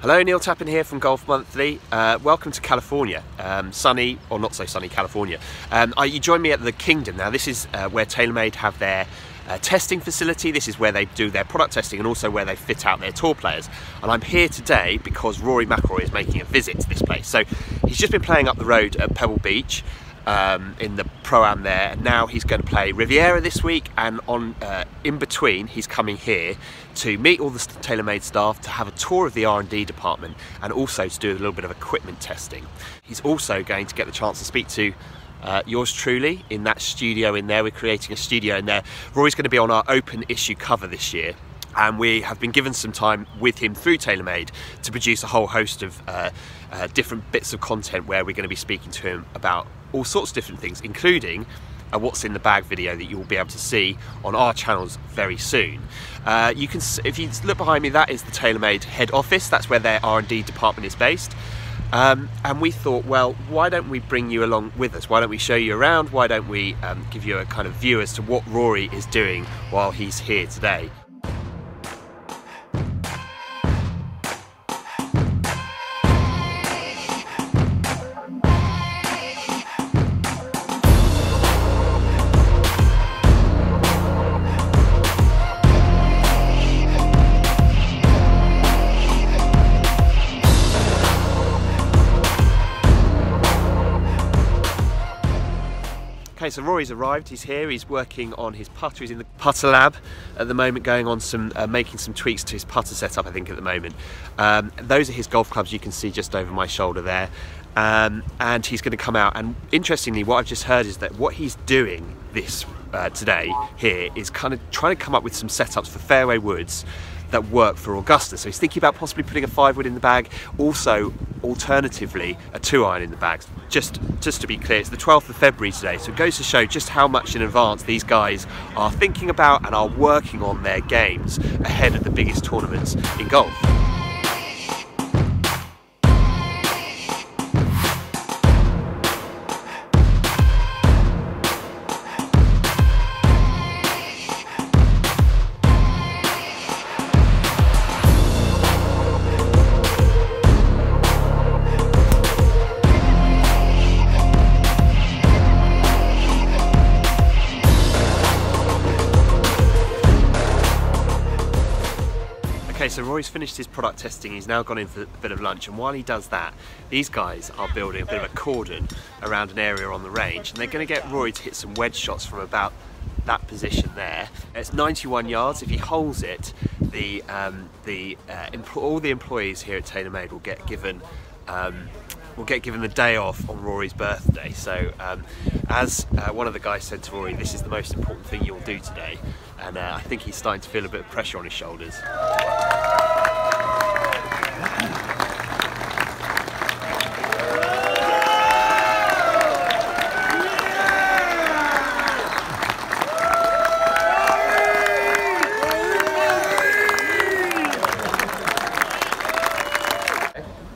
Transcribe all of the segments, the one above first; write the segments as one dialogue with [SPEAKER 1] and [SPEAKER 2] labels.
[SPEAKER 1] Hello, Neil Tappin here from Golf Monthly. Uh, welcome to California, um, sunny or not so sunny California. Um, I, you join me at the Kingdom. Now, this is uh, where TaylorMade have their uh, testing facility. This is where they do their product testing and also where they fit out their tour players. And I'm here today because Rory McIlroy is making a visit to this place. So he's just been playing up the road at Pebble Beach um, in the pro-am there. Now he's going to play Riviera this week, and on uh, in between, he's coming here to meet all the TaylorMade staff, to have a tour of the R&D department, and also to do a little bit of equipment testing. He's also going to get the chance to speak to uh, yours truly in that studio in there. We're creating a studio in there. Rory's going to be on our open issue cover this year and we have been given some time with him through TaylorMade to produce a whole host of uh, uh, different bits of content where we're going to be speaking to him about all sorts of different things, including a what's in the bag video that you will be able to see on our channels very soon. Uh, you can, if you look behind me, that is the TaylorMade head office. That's where their R&D department is based. Um, and we thought, well, why don't we bring you along with us? Why don't we show you around? Why don't we um, give you a kind of view as to what Rory is doing while he's here today? Okay, so Rory's arrived. He's here. He's working on his putter. He's in the putter lab at the moment, going on some, uh, making some tweaks to his putter setup. I think at the moment. Um, those are his golf clubs. You can see just over my shoulder there. Um, and he's going to come out. And interestingly, what I've just heard is that what he's doing this uh, today here is kind of trying to come up with some setups for fairway woods that work for Augusta. So he's thinking about possibly putting a five wood in the bag, also alternatively a two iron in the bag. Just, just to be clear, it's the 12th of February today, so it goes to show just how much in advance these guys are thinking about and are working on their games ahead of the biggest tournaments in golf. So Rory's finished his product testing. He's now gone in for a bit of lunch, and while he does that, these guys are building a bit of a cordon around an area on the range, and they're going to get Roy to hit some wedge shots from about that position there. It's 91 yards. If he holds it, the um, the uh, all the employees here at TaylorMade will get given. Um, will get given the day off on Rory's birthday. So, um, as uh, one of the guys said to Rory, this is the most important thing you'll do today, and uh, I think he's starting to feel a bit of pressure on his shoulders.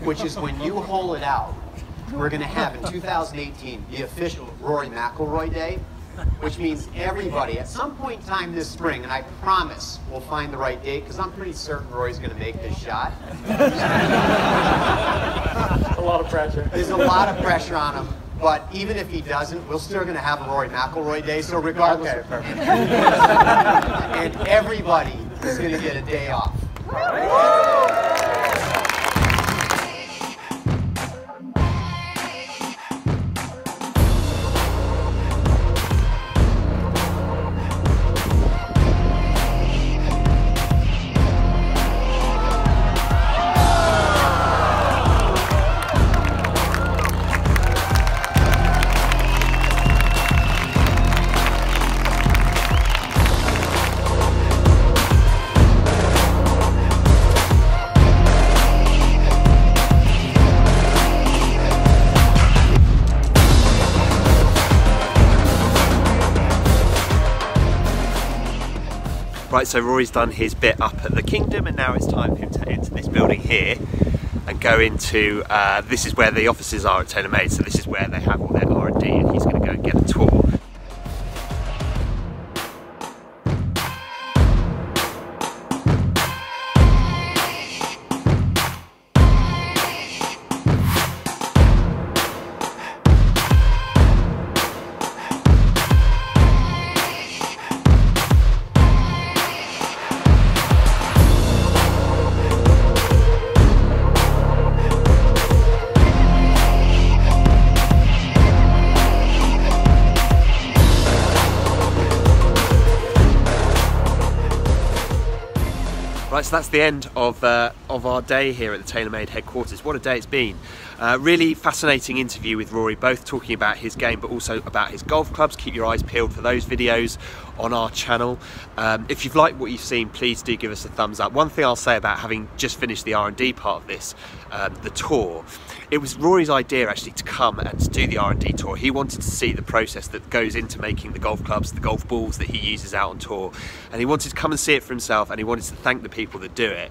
[SPEAKER 2] Which is when you hole it out, we're going to have in 2018 the official Rory McIlroy Day, which means everybody at some point in time this spring, and I promise we'll find the right date because I'm pretty certain Rory's going to make this shot.
[SPEAKER 3] a lot of pressure.
[SPEAKER 2] There's a lot of pressure on him. But even if he doesn't, we're still going to have a Rory McIlroy Day. So regardless,
[SPEAKER 3] Okay, perfect.
[SPEAKER 2] and everybody is going to get a day off.
[SPEAKER 1] Right, so Rory's done his bit up at the Kingdom, and now it's time for him to enter this building here and go into. Uh, this is where the offices are at TaylorMade, so this is where they have all their R&D, and he's going to go and get a tour. Right, so that's the end of, uh, of our day here at the TaylorMade headquarters. What a day it's been. Uh, really fascinating interview with Rory, both talking about his game but also about his golf clubs. Keep your eyes peeled for those videos on our channel. Um, if you've liked what you've seen, please do give us a thumbs up. One thing I'll say about having just finished the R&D part of this, um, the tour, it was Rory's idea actually to come and to do the R&D tour. He wanted to see the process that goes into making the golf clubs, the golf balls that he uses out on tour, and he wanted to come and see it for himself and he wanted to thank the people people that do it.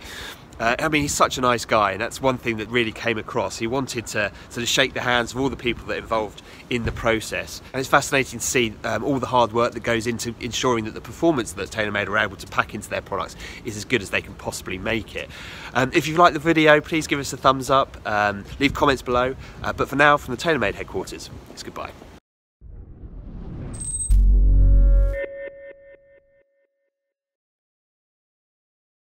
[SPEAKER 1] Uh, I mean, he's such a nice guy, and that's one thing that really came across. He wanted to sort of shake the hands of all the people that are involved in the process. And it's fascinating to see um, all the hard work that goes into ensuring that the performance that TaylorMade are able to pack into their products is as good as they can possibly make it. Um, if you've liked the video, please give us a thumbs up, um, leave comments below. Uh, but for now, from the TaylorMade headquarters, it's goodbye.